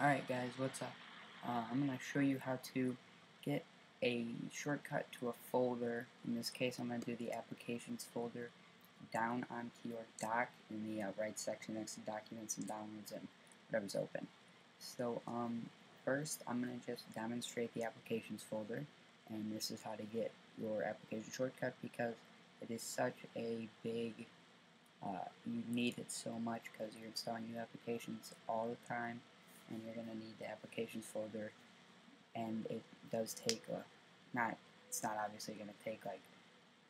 Alright guys, what's up? Uh, I'm going to show you how to get a shortcut to a folder. In this case, I'm going to do the applications folder down onto your dock in the uh, right section next to documents and downloads and whatever's open. So um, first, I'm going to just demonstrate the applications folder and this is how to get your application shortcut because it is such a big uh, you need it so much because you're installing new applications all the time and you're going to need the applications folder. And it does take a, not it's not obviously going to take like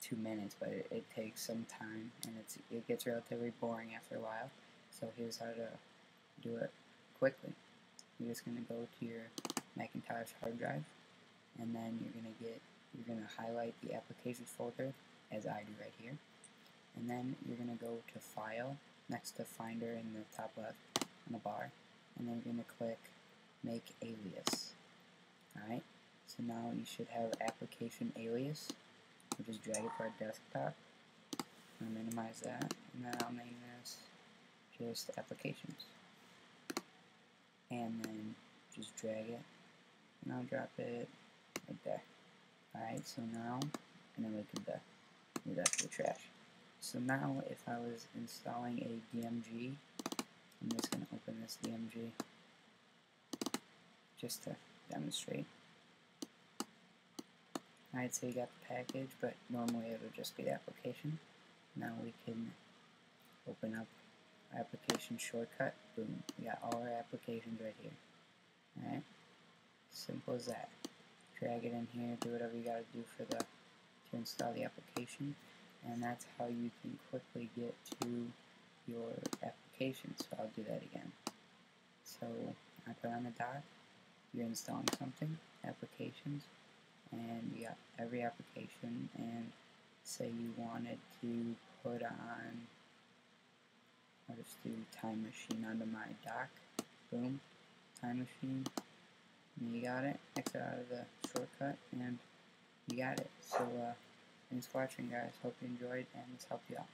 two minutes but it, it, takes some time and it's it gets relatively boring after a while. So here's how to do it quickly. You're just going to go to your Macintosh hard drive and then you're going to get you're going to highlight the applications folder as I do right here. And then you're going to go to file next to finder in the top left on the bar and then you're going to click make alias. Alright, so now you should have application alias. We'll just drag it to our desktop. I'll minimize that, and then I'll name this just applications. And then just drag it, and I'll drop it right there. Alright, so now, and then we can move that to the trash. So now, if I was installing a DMG, I'm just going to open this DMG just to demonstrate. I'd say you got the package, but normally it would just be the application. Now we can open up our application shortcut. Boom. We got all our applications right here. Alright? Simple as that. Drag it in here, do whatever you gotta do for the to install the application. And that's how you can quickly get to your application. So I'll do that again. So I put on the dock, you're installing something, applications, and you got every application, and say you wanted to put on, I'll just do time machine onto my dock, boom, time machine, and you got it, exit out of the shortcut, and you got it. So, uh, thanks for watching guys, hope you enjoyed, and this helped you out.